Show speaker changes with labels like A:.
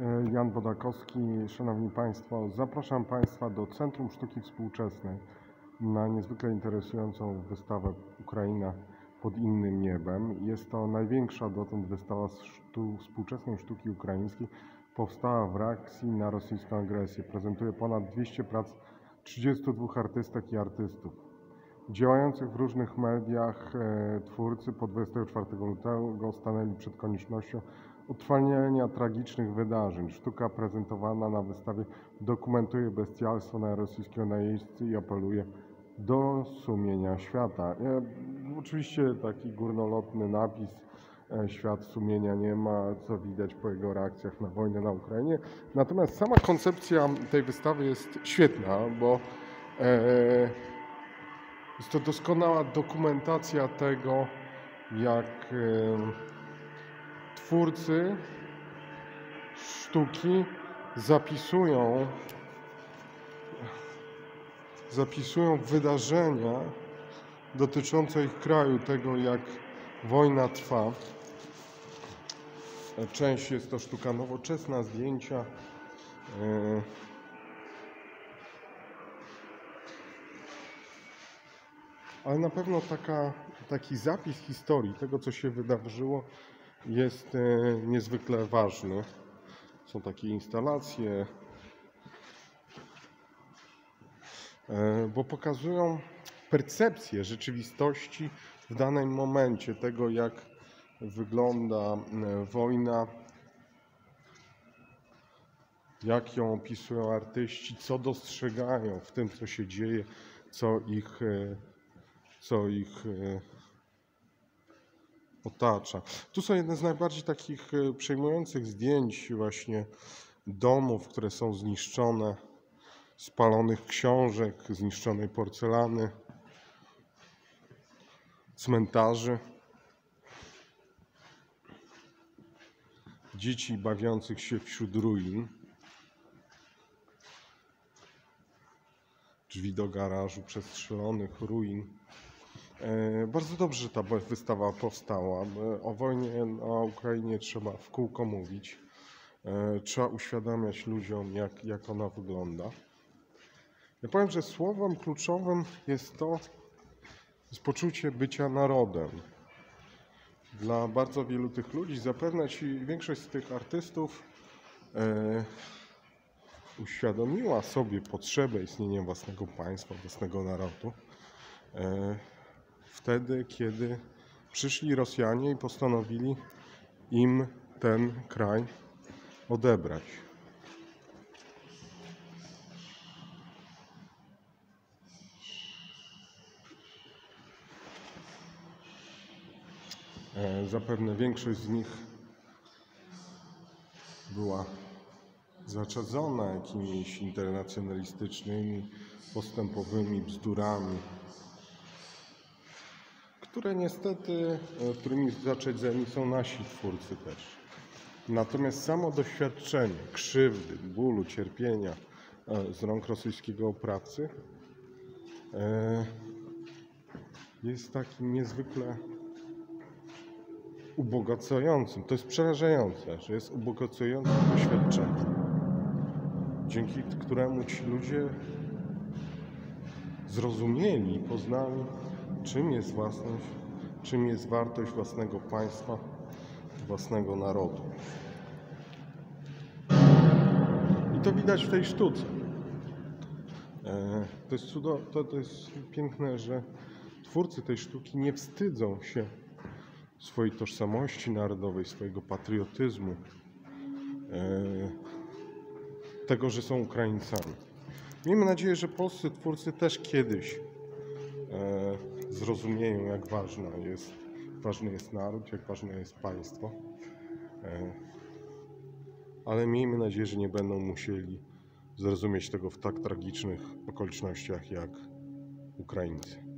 A: E, Jan Bodakowski, Szanowni Państwo, zapraszam Państwa do Centrum Sztuki Współczesnej na niezwykle interesującą wystawę Ukraina pod innym niebem. Jest to największa dotąd wystawa sztu, współczesnej sztuki ukraińskiej. Powstała w reakcji na rosyjską agresję. Prezentuje ponad 200 prac 32 artystek i artystów. Działających w różnych mediach e, twórcy po 24 lutego stanęli przed koniecznością utrwalenia tragicznych wydarzeń. Sztuka prezentowana na wystawie dokumentuje bestialstwo na rosyjskiego najeźdźcy i apeluje do sumienia świata. E, oczywiście taki górnolotny napis e, Świat sumienia nie ma, co widać po jego reakcjach na wojnę na Ukrainie. Natomiast sama koncepcja tej wystawy jest świetna, bo jest to doskonała dokumentacja tego, jak twórcy sztuki zapisują zapisują wydarzenia dotyczące ich kraju, tego jak wojna trwa. Część jest to sztuka nowoczesna, zdjęcia. e, Ale na pewno taka, taki zapis historii tego, co się wydarzyło, jest e, niezwykle ważny. Są takie instalacje, e, bo pokazują percepcję rzeczywistości w danym momencie, tego jak wygląda e, wojna, jak ją opisują artyści, co dostrzegają w tym, co się dzieje, co ich, co ich e, otacza. Tu są jedne z najbardziej takich e, przejmujących zdjęć właśnie domów, które są zniszczone, spalonych książek, zniszczonej porcelany, cmentarzy, dzieci bawiących się wśród ruin, drzwi do garażu przestrzelonych, ruin. E, Bardzo dobrze, że ta wystawa powstała. bo O wojnie na Ukrainie trzeba w kółko mówić. E, Trzeba uświadamiać ludziom, jak, jak ona wygląda. Ja powiem, że słowem kluczowym jest to jest poczucie bycia narodem. Dla bardzo wielu tych ludzi, zapewne ci większość z tych artystów e, uświadomiła sobie potrzebę istnienia własnego państwa, własnego narodu. E, wtedy, kiedy przyszli Rosjanie i postanowili im ten kraj odebrać. E, Zapewne większość z nich była zaczadzona jakimiś internacjonalistycznymi, postępowymi bzdurami, które niestety, e, którymi zaczedzeni są nasi twórcy też. Natomiast samo doświadczenie krzywdy, bólu, cierpienia e, z rąk rosyjskiego oprawcy e, jest takim niezwykle ubogacającym. To jest przerażające, że jest ubogacającym doświadczeniem, dzięki któremu ci ludzie zrozumieli, poznali, czym jest własność, czym jest wartość własnego państwa, własnego narodu. I to widać w tej sztuce. E, To jest, cudo, to, to jest piękne, że twórcy tej sztuki nie wstydzą się swojej tożsamości narodowej, swojego patriotyzmu, e, tego, że są Ukraińcami. Miejmy nadzieję, że polscy twórcy też kiedyś e, zrozumieją, jak ważna jest, ważny jest naród, jak ważne jest państwo. E, ale miejmy nadzieję, że nie będą musieli zrozumieć tego w tak tragicznych okolicznościach jak Ukraińcy.